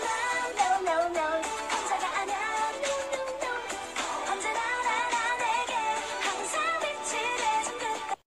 No,